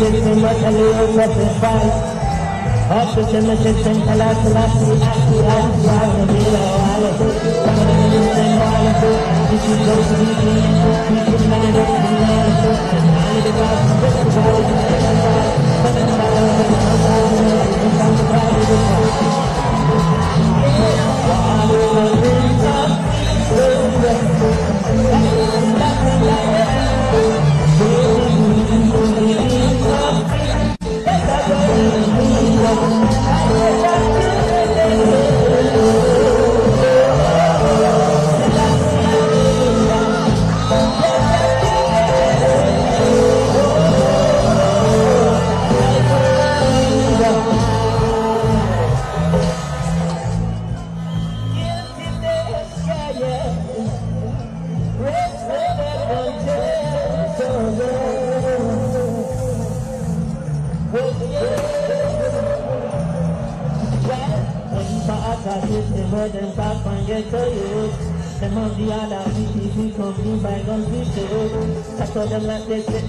system was I'm a little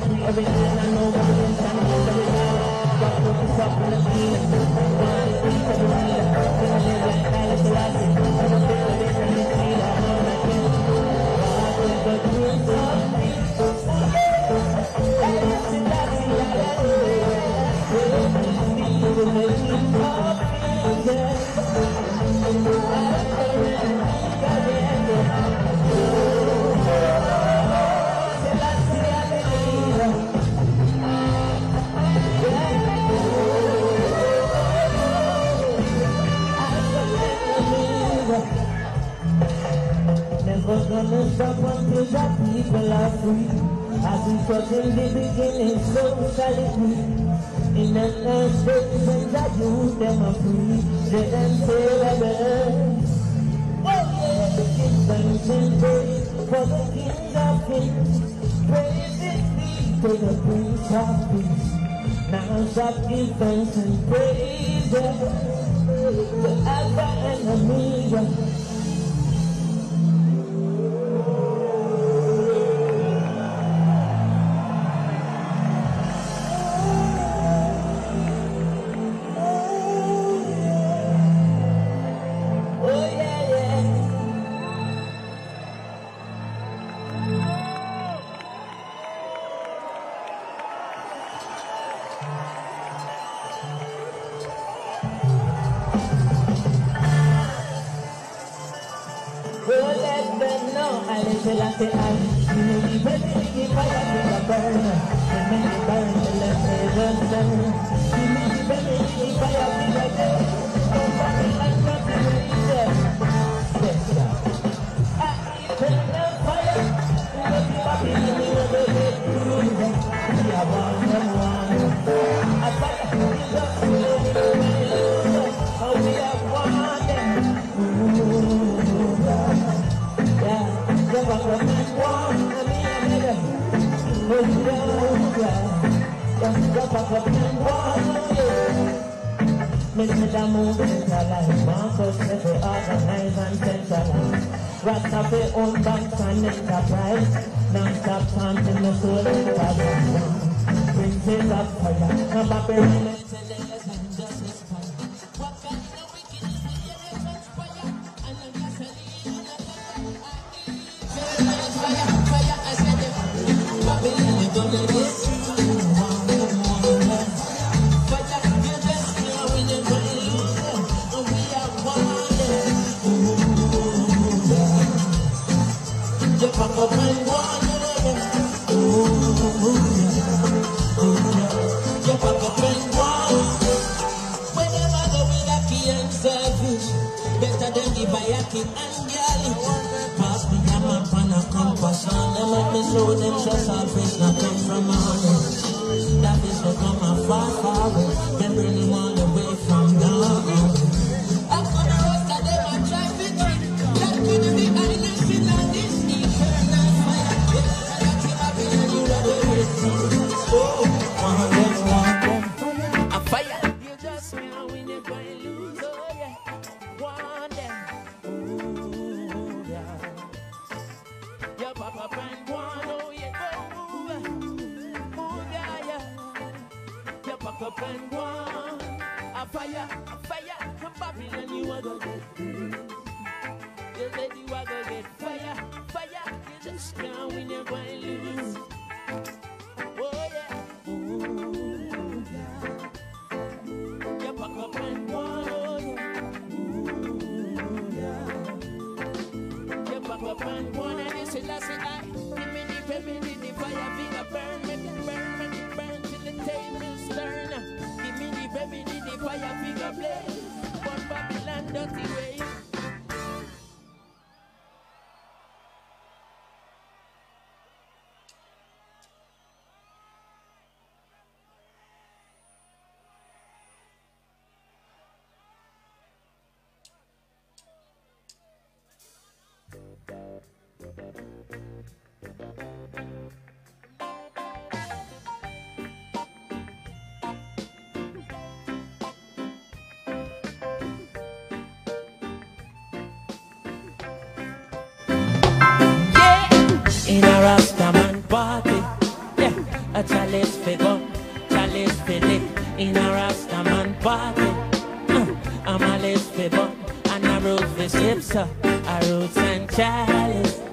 definitely I know, everything's time, everything. Every to put yourself in the. the beginning, so solid In the last days, I do them a free, they them say that for the king of kings. Praises be to the prince of peace. Now stop infants and praise. Mr. Damo centralized, Marcus Sefer organized and and enterprise, non-stop the soul and justice. What kind of wickedness you? And I'm just ready in a I said it. You don't do this. Me show them so selfish, not come from on That is to come far, far away. Babylon, in a Rastaman party. Yeah, a chalice gun, chalice lick. In a Rastaman party. Uh, a malice for bun, and a root for. Uh, a roots and chalice.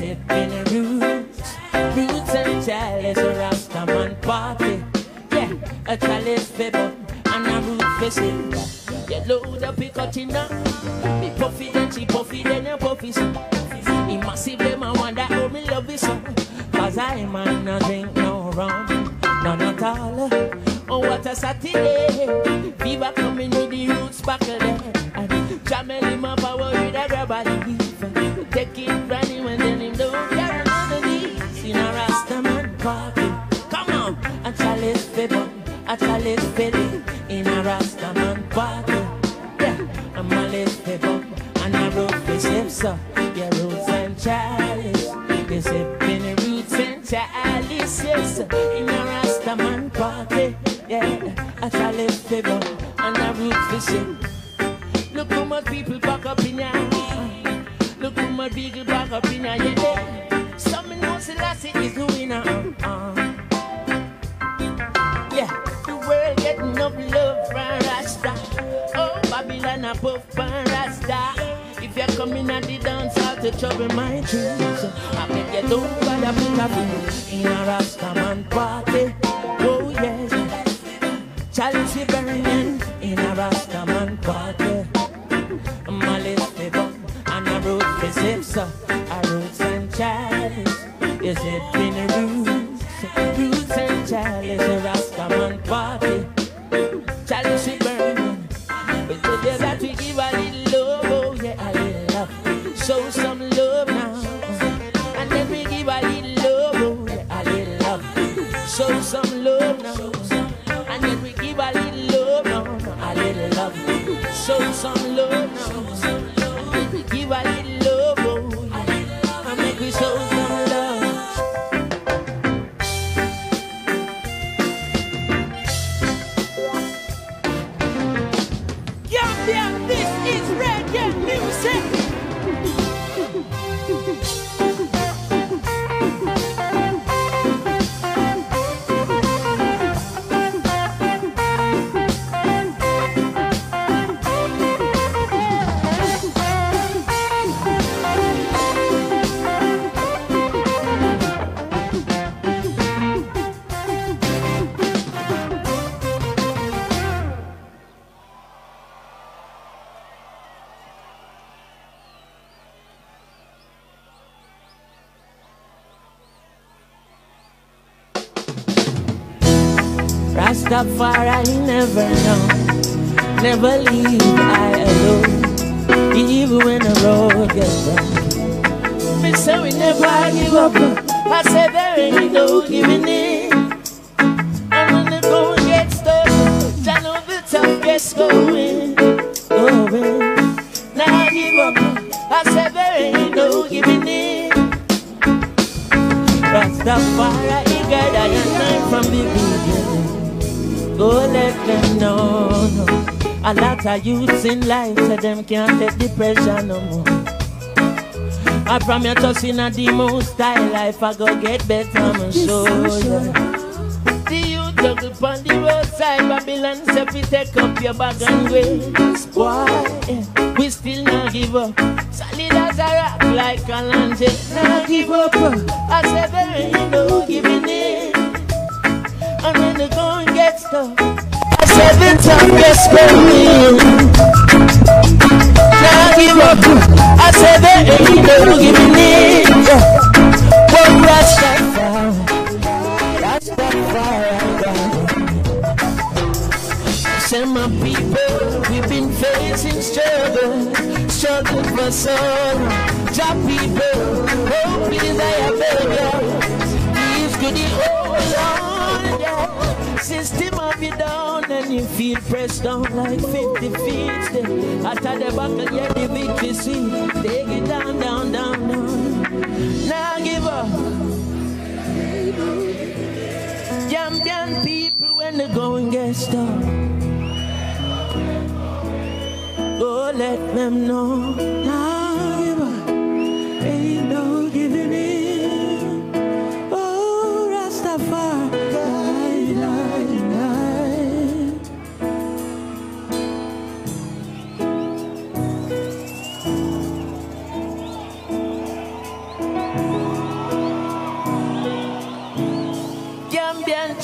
You sip in the roots, roots and chalice. A Rastaman party, yeah. A chalice for and a root for sip. You load up cutting up, me puffy then she puffy then you puffy so. He massive them I wonder how me love this song. Cause I man no drink no rum, none at all. Oh what a Saturday, and chalice, yes, in a Rastaman party, yeah, a chalice for bun, and a root for ships. Look how much people back up in ya. Look how much people back up in ya. Yeah. Some know Selassie is the winner. Uh, yeah, the world getting enough love from Rasta. Oh, Babylon a puff from Rasta. If you're coming at the dance hall to trouble my dreams, Don't put a beat in a Rasta man never know, never leave I alone, even when the road gets rough. Me say we never give up. I say there ain't no giving in. And when the going gets tough, I know the tough gets going, going. Now give up. I said there ain't no giving in. Rastafari, got I and from the. Go let them know. No. A lot of youths in life say them can't take the pressure no more. I promise just in a demo style life I go get better, I'ma show ya. The youth juggle on the roadside, Babylon say fi take up your bag and. Boy, yeah, we still not give up. Solid as a rock like a lunge, not give up. I said there ain't no giving in. The I said the tough gets going. Now give up. I said there ain't no giving in. One Rastafari, Rastafari. Say my people, we've been facing struggle, struggle for so long. Job people, oh please I have begged Please could System of you down and you feel pressed down like 50 feet. After the battle, yeah, the victory sweet. Take it down, down, down, down. Now give up. Champion people when the going gets tough. Go let them know. Now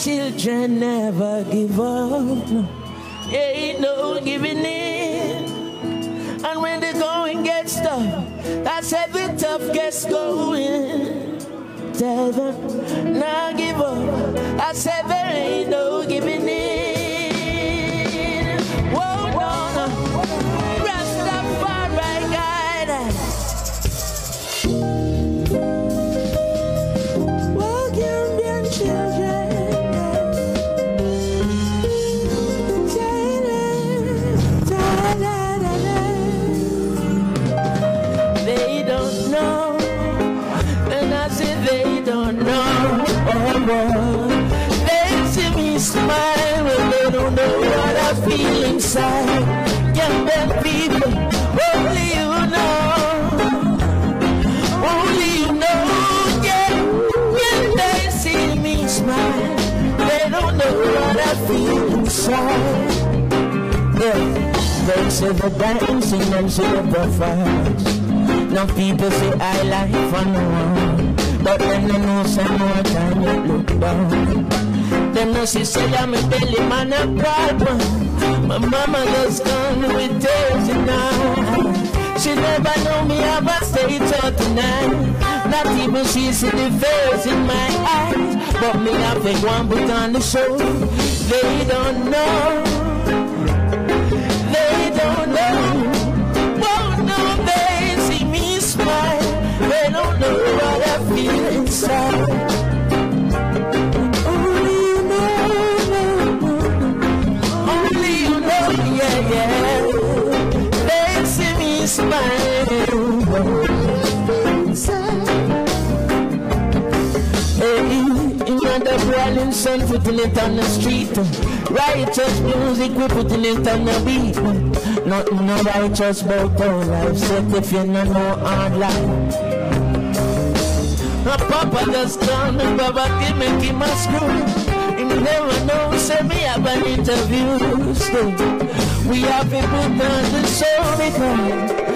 children never give up. No. Ain't no giving in. And when the going gets tough, that's every tough gets going. Tell them, now give up. Feel inside. Gambian people, only you know, only you know. Yeah, when they see me smile, they don't know what I feel inside. Yeah. They say the dancing and the performance. Now people say I like fun but then they know some more time you look down. Them know she say I'm a belly man a problem. My mama just gone with tears now. She never know me have a state of tonight. Not even she see the face in my eyes. But me have a one put on the show. They don't know. They don't know. Won't know they see me smile. They don't know what I feel inside. Boiling sun, putting it on the street. Righteous music, we putting it on the beat. Nothing no righteous about our life, set if you know no hard life. A papa just come and Baba give me keep my screw. You never know, say me have an interview. Still, we have people done the show because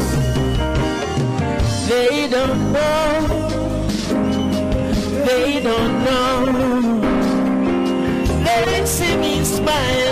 No, they don't know. They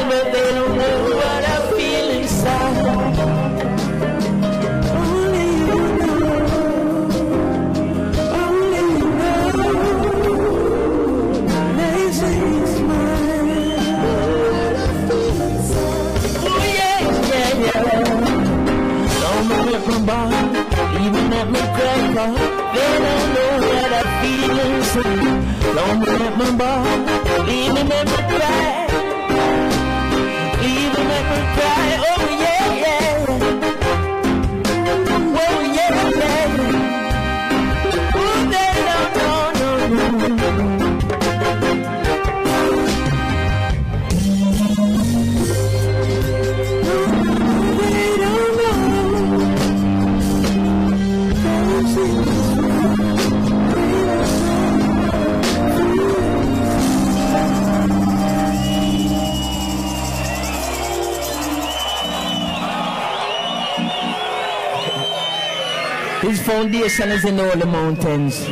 His foundation is in all the mountains.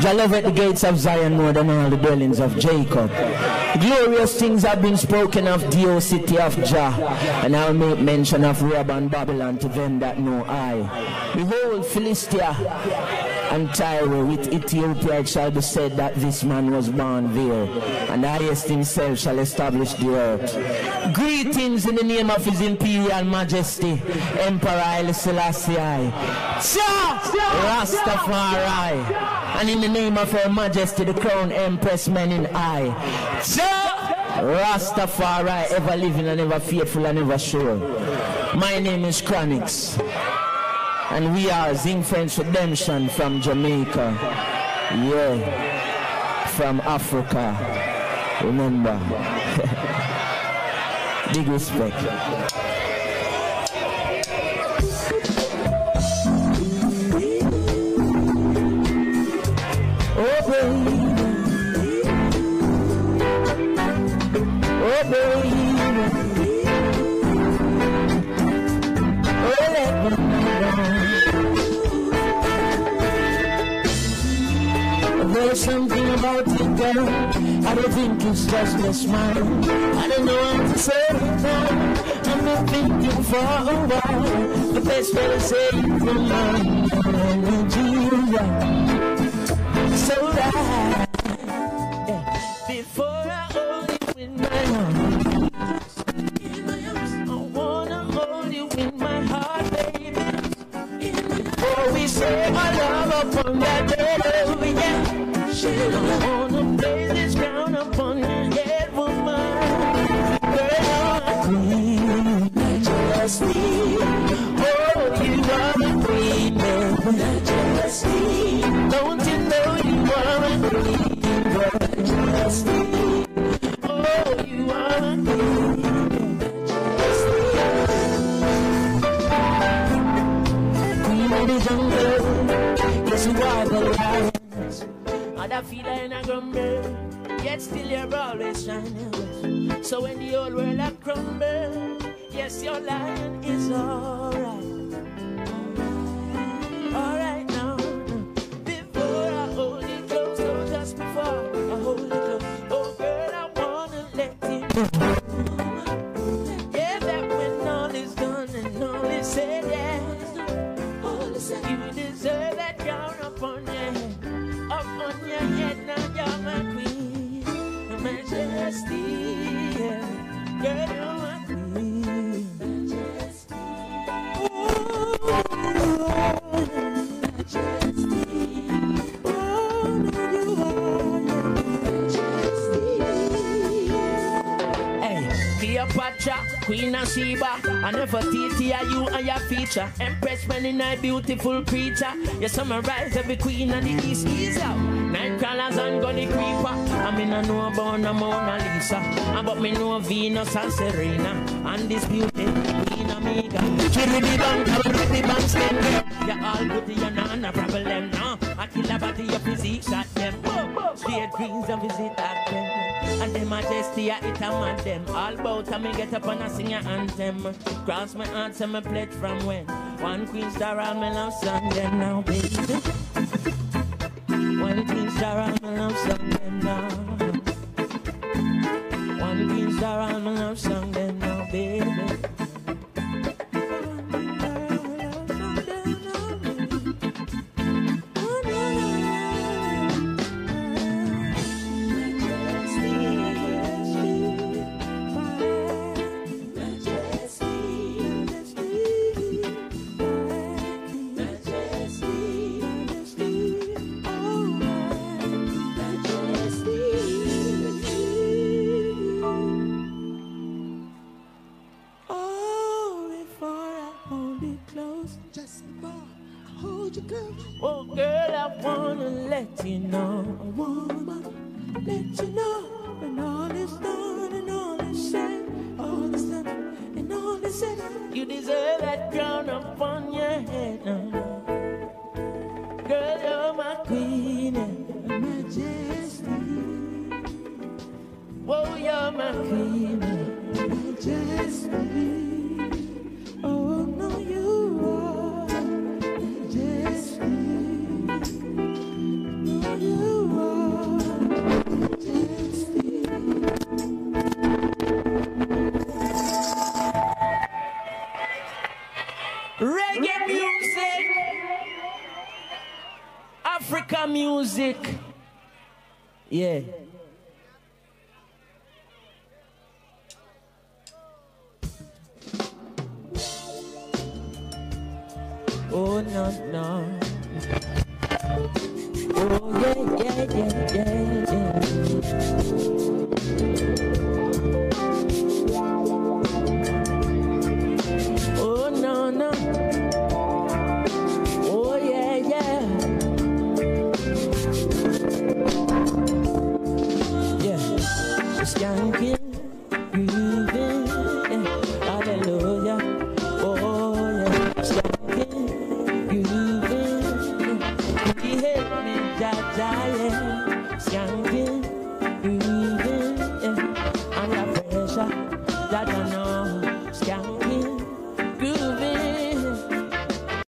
Jah love at the gates of Zion more than all the dwellings of Jacob. Glorious things have been spoken of the city of Jah, and I'll make mention of Rahab and Babylon to them that know I. Behold, Philistia and Tyre with Ethiopia it shall be said that this man was born there, and the highest himself shall establish the earth. Greetings in the name of his imperial majesty, Emperor Haile Selassie. Rastafari. And in the name of her majesty, the crown empress Menen I. Rastafari, ever living and ever faithful and ever sure. My name is Chronixx. And we are Zinc Fence Redemption from Jamaica. Yeah. From Africa. Remember. Big respect. Oh baby, oh baby, There's something about it, girl. I don't think it's just a smile. I don't know what to say now. I've been thinking for a while. The best way to say it from my energy. So right. Yeah. Before I hold you in my arms, I wanna hold you in my heart, baby. Before we say our love upon that Oh, you are the queen, majesty. Don't you know you are a? Oh, you a queen, majesty. Queen of the jungle, yes you are the lion. Other feel in a grumble, yet still you're always shining. So when the old world a crumble, yes your lion is. Alright Queen of Sheba, I never TT you and your feature. Empress when in a beautiful creature. You summarize every queen of the East, ease out. Night and gully creeper. I mean, I know about no Mona Lisa. But me know Venus and Serena. And this beauty, Queen Amiga. Kill the bank, with the bank spend. You're all good, you're not no problem, no. I kill about your physique, shot them. Straight greens and visit at them. And the majesty, I hit a man them. All about time, me get up and I sing your anthem. Cross my heart, and me pledge from when. One queen star on me love song, them now, baby. One queen star on and all is said, all is done and all is said, you deserve that crown upon your head now. Girl, you're my queen and majesty. Whoa, you're my queen and majesty. Oh no no. Oh yeah yeah yeah